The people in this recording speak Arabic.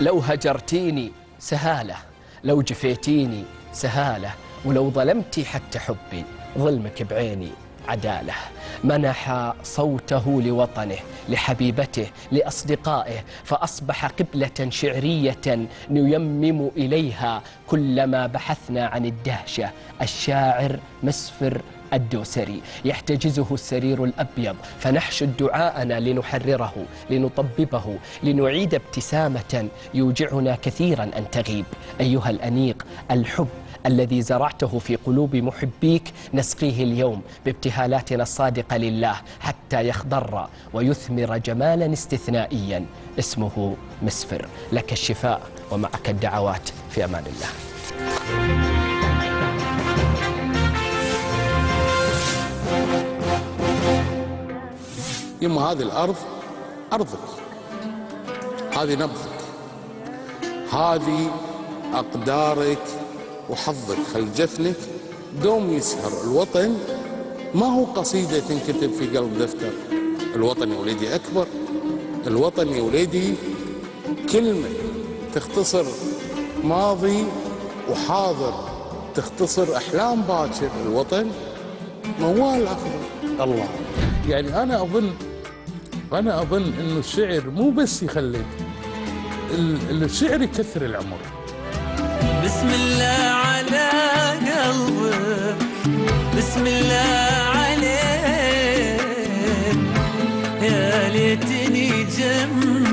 لو هجرتيني سهالة لو جفيتيني سهالة ولو ظلمتي حتى حبي ظلمك بعيني عدالة. منح صوته لوطنه لحبيبته لأصدقائه فأصبح قبلة شعرية نيمم إليها كلما بحثنا عن الدهشة. الشاعر مسفر الدوسري يحتجزه السرير الأبيض. فنحشد دعاءنا لنحرره لنطببه لنعيد ابتسامة. يوجعنا كثيرا أن تغيب. أيها الأنيق الحب الذي زرعته في قلوب محبيك نسقيه اليوم بابتهالاتنا الصادقة لله حتى يخضر ويثمر جمالا استثنائيا. اسمه مسفر. لك الشفاء ومعك الدعوات في أمان الله. يما هذه الأرض أرضك. هذه نبضك. هذه أقدارك وحظك. خل جفنك دوم يسهر. الوطن ما هو قصيدة تنكتب في قلب دفتر. الوطن يا وليدي أكبر. الوطن يا وليدي كلمة تختصر ماضي وحاضر. تختصر أحلام باكر. الوطن موال أخضر الله. يعني أنا أظن أنا أظن إنه الشعر مو بس يخلد ال- الشعر يكثر العمر. بسم الله على قلبك بسم الله عليك. يا ليتني جنبك